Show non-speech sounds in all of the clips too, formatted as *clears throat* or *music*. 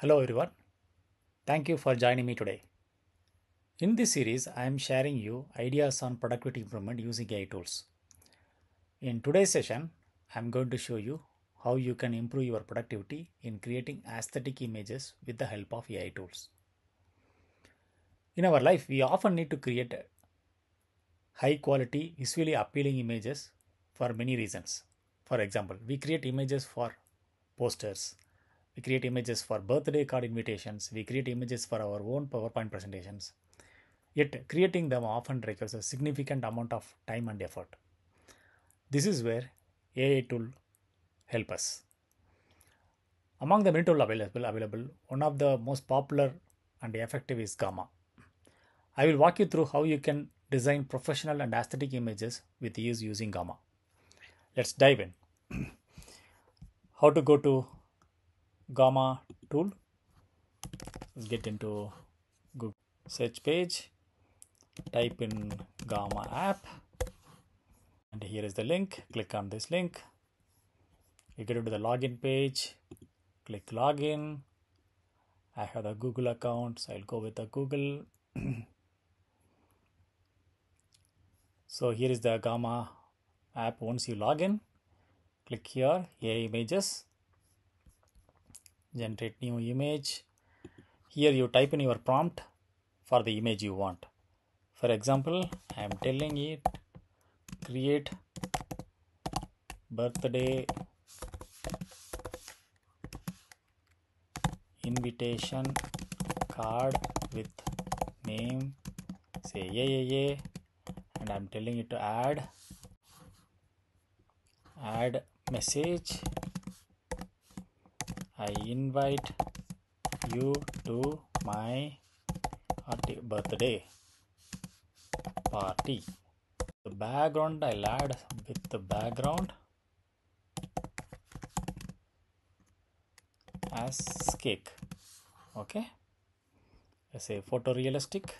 Hello everyone. Thank you for joining me today. In this series, I am sharing you ideas on productivity improvement using AI tools. In today's session, I am going to show you how you can improve your productivity in creating aesthetic images with the help of AI tools. In our life, we often need to create high quality, visually appealing images for many reasons. For example, we create images for posters, we create images for birthday card invitations, we create images for our own PowerPoint presentations. Yet, creating them often requires a significant amount of time and effort. This is where AI tool help us. Among the many tools available, available, one of the most popular and effective is Gamma. I will walk you through how you can design professional and aesthetic images with ease using Gamma. Let's dive in. *clears throat* how to go to Gamma tool? Let's get into Google search page. Type in Gamma app, and here is the link. Click on this link. You get into the login page. Click login. I have a Google account, so I'll go with the Google. *clears throat* so here is the Gamma app. Once you log in, click here, AI images, generate new image. Here you type in your prompt for the image you want. For example, I am telling it create birthday invitation card with name say yeah yeah yeah and i'm telling it to add add message i invite you to my birthday party. The background i'll add with the background as cake okay? I say photorealistic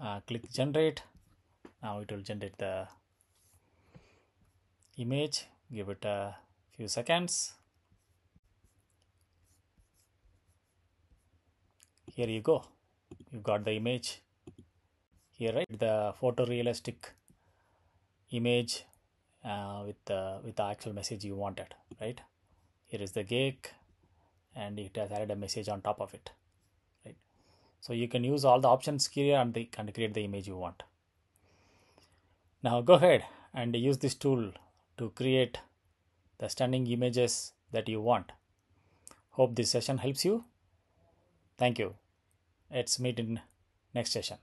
uh, click generate. Now it will generate the image give it a few seconds. Here you go. You've got the image. Here right? The photorealistic image uh, with the with the actual message you wanted right? Here is the cake and it has added a message on top of it right? So you can use all the options here and, the, and create the image you want. Now go ahead and use this tool to create the stunning images that you want. Hope this session helps you. Thank you. Let's meet in next session